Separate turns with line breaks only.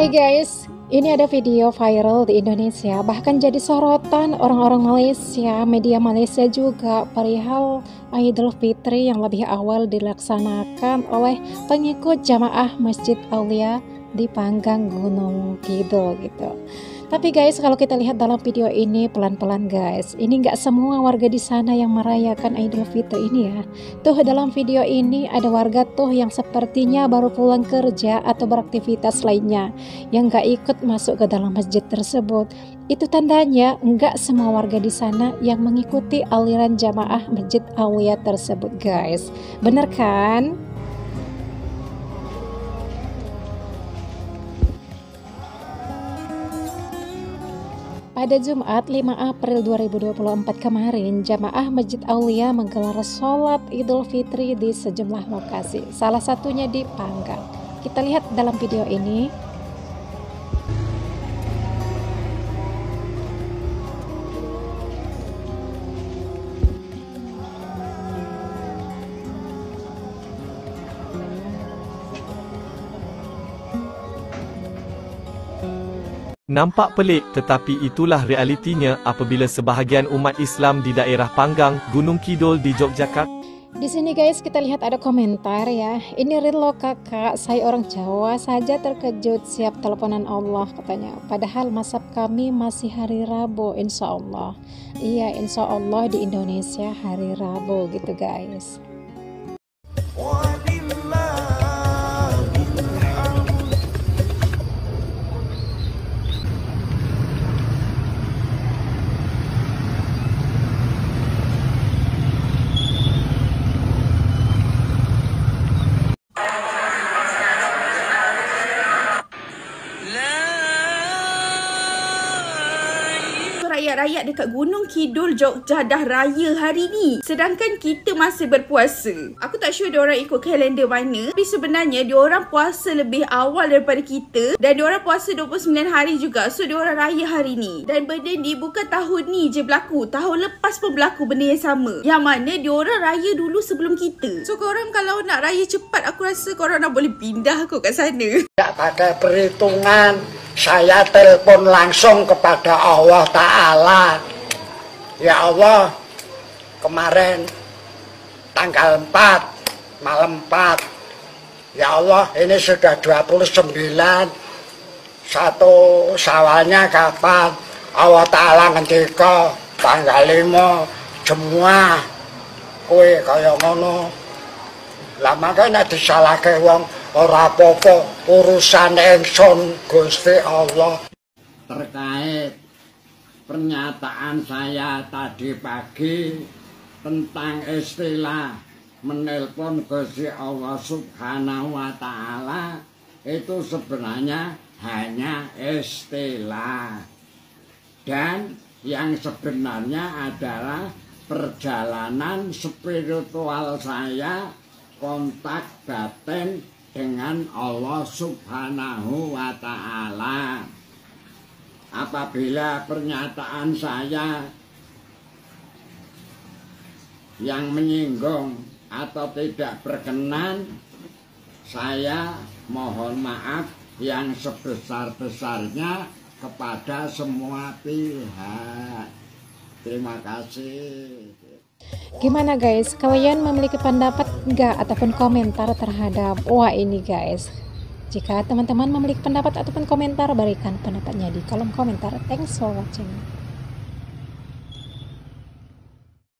Hey guys, ini ada video viral di Indonesia, bahkan jadi sorotan orang-orang Malaysia, media Malaysia juga perihal Idul Fitri yang lebih awal dilaksanakan oleh pengikut jamaah Masjid Aulia di Panggang Gunung Kidul gitu. Tapi guys, kalau kita lihat dalam video ini pelan-pelan guys, ini nggak semua warga di sana yang merayakan Idul Fitri ini ya. Tuh dalam video ini ada warga tuh yang sepertinya baru pulang kerja atau beraktivitas lainnya yang nggak ikut masuk ke dalam masjid tersebut. Itu tandanya nggak semua warga di sana yang mengikuti aliran jamaah Masjid Awiyah tersebut guys. Bener kan? Pada Jumat 5 April 2024 kemarin, jamaah Masjid Aulia menggelar sholat Idul Fitri di sejumlah lokasi, salah satunya di Panggang. Kita lihat dalam video ini.
Nampak pelik tetapi itulah realitinya apabila sebahagian umat Islam di daerah Panggang, Gunung Kidul di Yogyakarta
di sini guys kita lihat ada komentar ya. Ini real loh kakak, saya orang Jawa saja terkejut siap teleponan Allah katanya. Padahal masab kami masih hari Rabu insya Allah. Iya insya Allah di Indonesia hari Rabu gitu guys.
Rakyat-rakyat dekat Gunung Kidul Jogja dah raya hari ni. Sedangkan kita masih berpuasa. Aku tak sure diorang ikut kalender mana. Tapi sebenarnya diorang puasa lebih awal daripada kita. Dan diorang puasa 29 hari juga. So diorang raya hari ni. Dan benda ni bukan tahun ni je berlaku. Tahun lepas pun berlaku benda yang sama. Yang mana diorang raya dulu sebelum kita. So korang kalau nak raya cepat aku rasa korang nak boleh pindah kot kat sana.
Tak pakai perhitungan saya telepon langsung kepada Allah Ta'ala. Ya Allah kemarin tanggal 4 malam 4 Ya Allah ini sudah 29 satu sawalnya kapan? Allah Ta'ala ngendika tanggal 5 semua kue kaya ngono. Lah makanya disalahke wong ora apa-apa urusan ingsun Gusti Allah.
Terkait pernyataan saya tadi pagi tentang istilah menelpon Gusti Allah Subhanahu wa taala itu sebenarnya hanya istilah. Dan yang sebenarnya adalah perjalanan spiritual saya kontak batin dengan Allah Subhanahu wa Ta'ala. Apabila pernyataan saya yang menyinggung atau tidak berkenan, saya mohon maaf yang sebesar-besarnya kepada semua pihak. Terima kasih.
Gimana guys, kalian memiliki pendapat enggak ataupun komentar terhadap wah ini guys? Jika teman-teman memiliki pendapat ataupun komentar, berikan pendapatnya di kolom komentar. Thanks for watching.